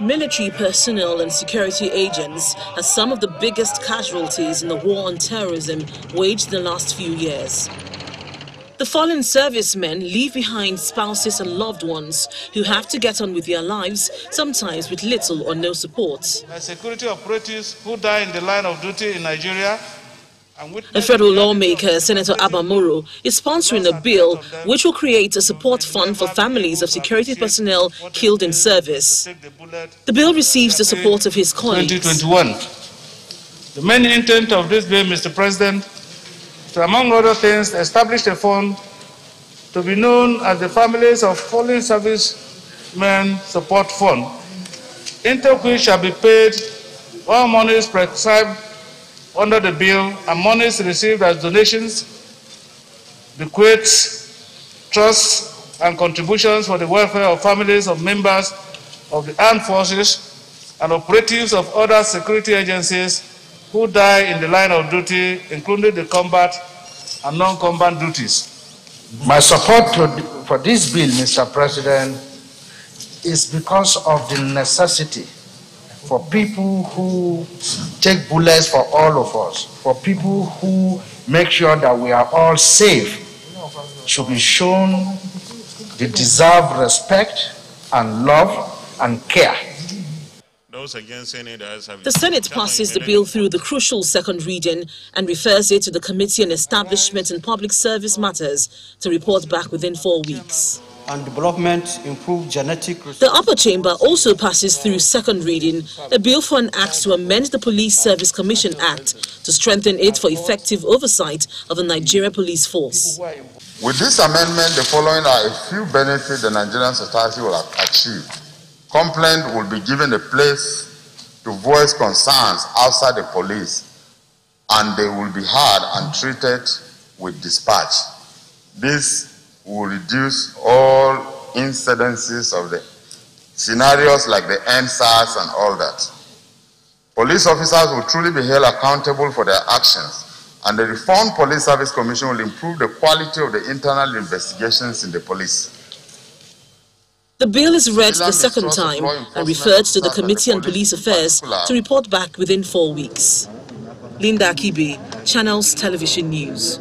Military personnel and security agents are some of the biggest casualties in the war on terrorism waged in the last few years. The fallen servicemen leave behind spouses and loved ones who have to get on with their lives, sometimes with little or no support. Security operatives who die in the line of duty in Nigeria a federal lawmaker, Senator Abba Moro, is sponsoring a bill which will create a support fund for families of security personnel killed in service. The bill receives the support of his colleagues. 2021. The main intent of this bill, Mr. President, is to, among other things, establish a fund to be known as the Families of Fallen Servicemen Support Fund, into which shall be paid all monies prescribed under the bill and monies received as donations, bequests, trusts, and contributions for the welfare of families of members of the armed forces and operatives of other security agencies who die in the line of duty, including the combat and non-combat duties. My support for this bill, Mr. President, is because of the necessity for people who take bullets for all of us, for people who make sure that we are all safe, should be shown the deserved respect and love and care. The Senate passes the bill through the crucial second reading and refers it to the Committee on Establishment and Public Service Matters to report back within four weeks and development improve genetic The upper chamber also passes through second reading a bill for an act to amend the Police Service Commission Act to strengthen it for effective oversight of the Nigeria Police Force. With this amendment, the following are a few benefits the Nigerian society will achieve. Complaint will be given a place to voice concerns outside the police and they will be heard and treated with dispatch. This will reduce all incidences of the scenarios like the EndSARS and all that. Police officers will truly be held accountable for their actions, and the Reformed Police Service Commission will improve the quality of the internal investigations in the police. The bill is read the second time and referred to the Committee on Police Affairs to report back within four weeks. Linda Akhigbe, Channels Television News.